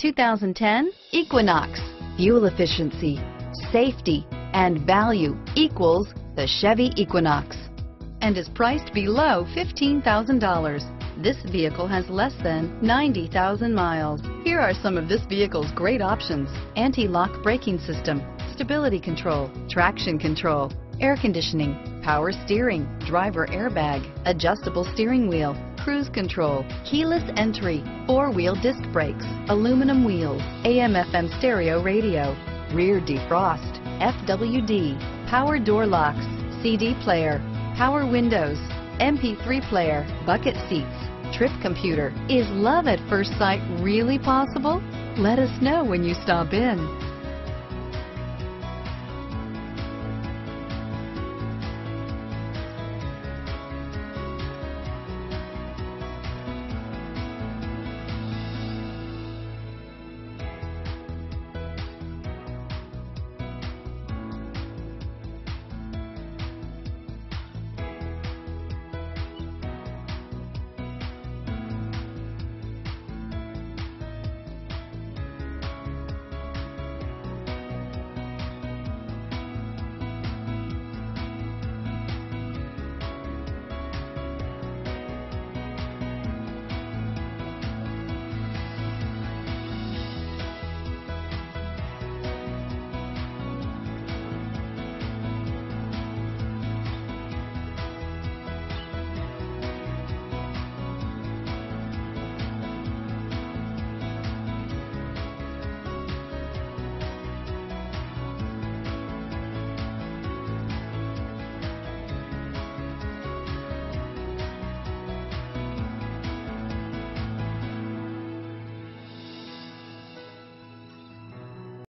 2010 Equinox. Fuel efficiency, safety, and value equals the Chevy Equinox and is priced below $15,000. This vehicle has less than 90,000 miles. Here are some of this vehicle's great options. Anti-lock braking system, stability control, traction control, air conditioning, power steering, driver airbag, adjustable steering wheel, cruise control, keyless entry, four-wheel disc brakes, aluminum wheels, AM FM stereo radio, rear defrost, FWD, power door locks, CD player, power windows, MP3 player, bucket seats, trip computer. Is love at first sight really possible? Let us know when you stop in.